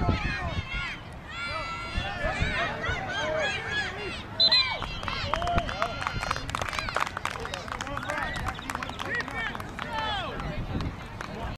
Go, go.